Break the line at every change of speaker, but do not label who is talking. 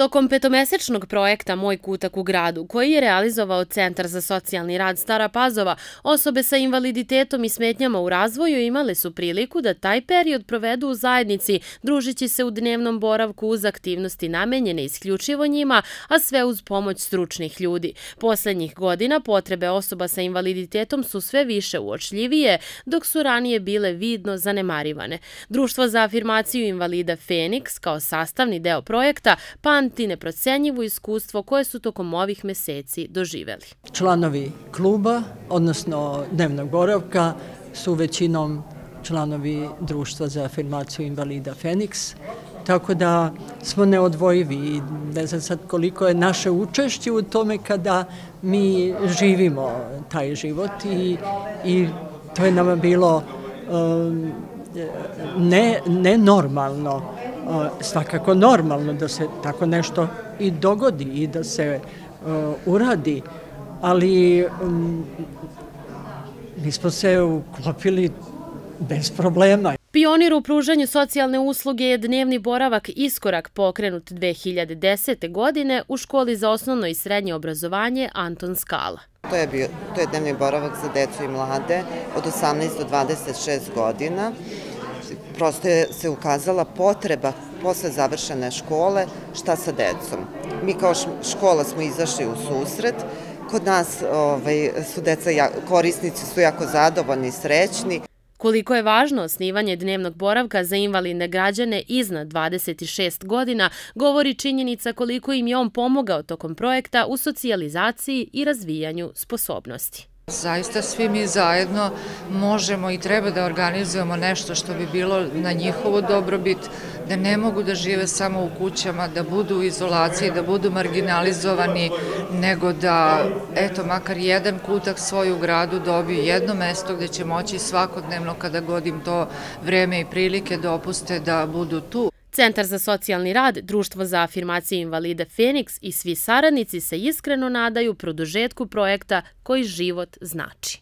Tokom petomesečnog projekta Moj kutak u gradu, koji je realizovao Centar za socijalni rad Stara Pazova, osobe sa invaliditetom i smetnjama u razvoju imale su priliku da taj period provedu u zajednici, družići se u dnevnom boravku uz aktivnosti namenjene isključivo njima, a sve uz pomoć stručnih ljudi. Poslednjih godina potrebe osoba sa invaliditetom su sve više uočljivije, dok su ranije bile vidno zanemarivane. Društvo za afirmaciju invalida Feniks, kao sastavni deo projekta, pan pamti neprocenjivo iskustvo koje su tokom ovih meseci doživeli.
Članovi kluba, odnosno dnevnog boravka, su većinom članovi Društva za afirmaciju invalida Feniks, tako da smo neodvojivi i ne znam sad koliko je naše učešće u tome kada mi živimo taj život i, i to je nama bilo um, ne, ne normalno svakako normalno da se tako nešto i dogodi i da se uradi, ali um, mi smo se uklopili bez problema.
Pionir u pružanju socijalne usluge je dnevni boravak Iskorak pokrenut 2010. godine u školi za osnovno i srednje obrazovanje Anton Skala.
To je, bio, to je dnevni boravak za decu i mlade od 18 do 26 godina prosto je se ukazala potreba posle završene škole šta sa decom. Mi kao škola smo izašli u susret, kod nas ovaj, su deca, korisnici su jako zadovoljni i srećni.
Koliko je važno osnivanje dnevnog boravka za invalidne građane iznad 26 godina, govori činjenica koliko im je on pomogao tokom projekta u socijalizaciji i razvijanju sposobnosti.
Zaista svi mi zajedno možemo i treba da organizujemo nešto što bi bilo na njihovo dobrobit, da ne mogu da žive samo u kućama, da budu u izolaciji, da budu marginalizovani, nego da, eto, makar jedan kutak svoju gradu dobiju jedno mesto gde će moći svakodnevno kada godim to vreme i prilike dopuste da budu tu.
Centar za socijalni rad, Društvo za afirmaciju invalida Feniks i svi saradnici se iskreno nadaju produžetku projekta koji život znači.